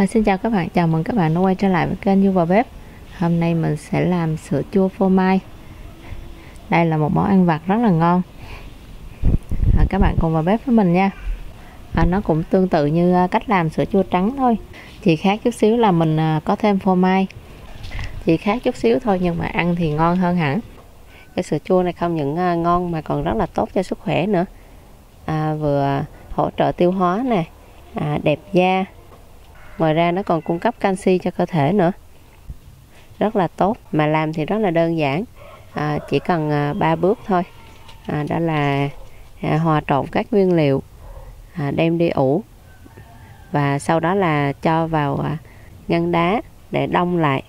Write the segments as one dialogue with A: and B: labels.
A: À, xin chào các bạn, chào mừng các bạn đã quay trở lại với kênh Du vào bếp Hôm nay mình sẽ làm sữa chua phô mai. Đây là một món ăn vặt rất là ngon. À, Các bạn cùng vào bếp với mình nha. À, Nó cũng tương tự như à, cách làm sữa chua trắng thôi. Chỉ khác chút xíu là mình à, có thêm phô mai. Chỉ khác chút xíu thôi nhưng mà ăn thì ngon hơn hẳn. Cái sữa chua này không những à, ngon mà còn rất là tốt cho sức khỏe nữa. À, Vừa hỗ trợ tiêu hóa nè à, Đẹp da ngoài ra nó còn cung cấp canxi cho cơ thể nữa. Rất là tốt mà làm thì rất là đơn giản. À, chỉ cần à, 3 bước thôi. À, đó là à, hòa trộn các nguyên liệu à, đem đi ủ. Và sau đó là cho vào à, ngăn đá để đông lại.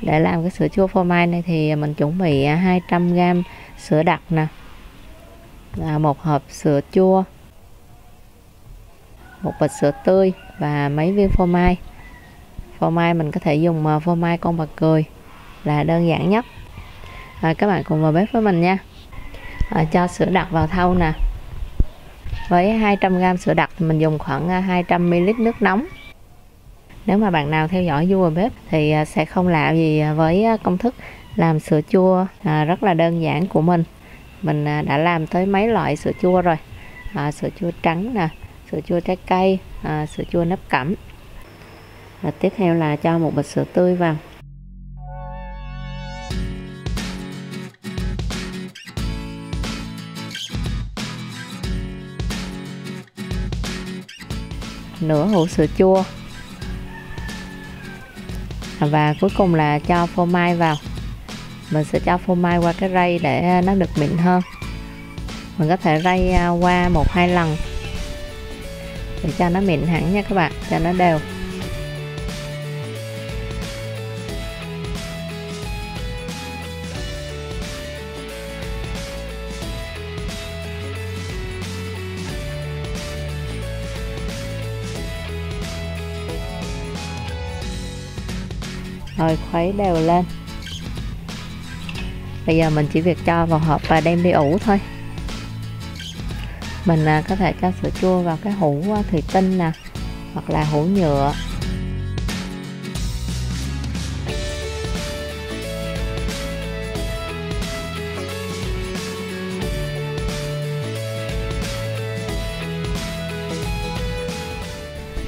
A: Để làm cái sữa chua phô mai này thì mình chuẩn bị à, 200g sữa đặc nè. À, một hộp sữa chua một bịch sữa tươi và mấy viên phô mai. Phô mai mình có thể dùng ờ, phô mai con bạc cười là đơn giản nhất. À, các bạn cùng vào bếp với mình nha. À, cho sữa đặc vào thau nè. Với 200g sữa đặc thì mình dùng khoảng 200ml nước nóng. Nếu mà bạn nào theo dõi du vào bếp thì sẽ không lạ gì với công thức làm sữa chua rất là đơn giản của mình. Mình đã làm tới mấy loại sữa chua rồi. À, sữa chua trắng nè sữa chua trái cây à, sữa chua nếp cẩm. Và tiếp theo là cho một bịch sữa tươi vào. Nửa hũ sữa chua. Và cuối cùng là cho phô mai vào. Mình sẽ cho phô mai qua cái rây để nó được mịn hơn. Mình có thể rây à, qua một hai lần để cho nó mịn hẳn nha các bạn, cho nó đều. Rồi, khuấy đều lên. Bây giờ mình chỉ việc cho vào hộp và đem đi ủ thôi mình à, có thể cho sữa chua vào cái hũ à, thủy tinh nè hoặc là hũ nhựa.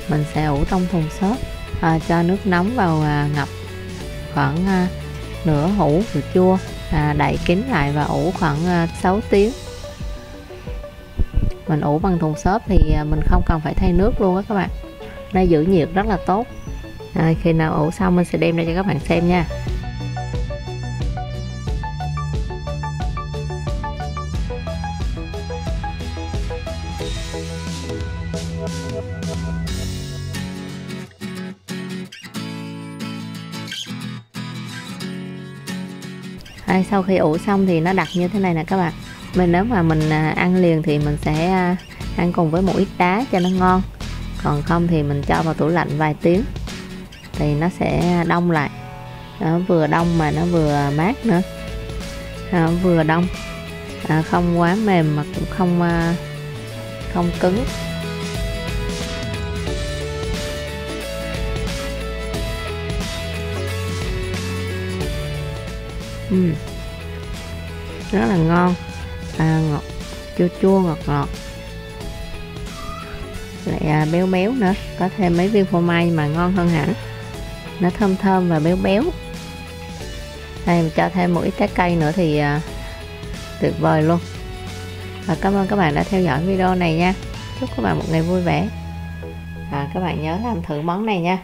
A: Mình sẽ ủ trong thùng xốp à, cho nước nóng vào à, ngập khoảng à, nửa hũ sữa chua à, đậy kín lại và ủ khoảng à, 6 tiếng mình ủ bằng thùng xốp thì à, mình không cần phải thay nước luôn á các bạn. Nó giữ nhiệt rất là tốt. À, khi nào ủ xong mình sẽ đem ra cho các bạn xem nha. À, sau khi ủ xong thì nó đặt như thế này nè các bạn mình nếu mà mình à, ăn liền thì mình sẽ à, ăn cùng với một ít đá cho nó ngon. Còn không thì mình cho vào tủ lạnh vài tiếng thì nó sẽ đông lại. Nó vừa đông mà nó vừa mát nữa. Nó vừa đông. À, không quá mềm mà cũng không à, không cứng. Ừ. rất là ngon à, ngọt chua chua ngọt ngọt. Lại à, béo béo nữa có thêm mấy viên phô mai mà ngon hơn hẳn nó thơm thơm và béo béo. Đây mình cho thêm một ít trái cây nữa thì à, tuyệt vời luôn. Và cảm ơn các bạn đã theo dõi video này nha. Chúc các bạn một ngày vui vẻ. À, các bạn nhớ làm thử món này nha.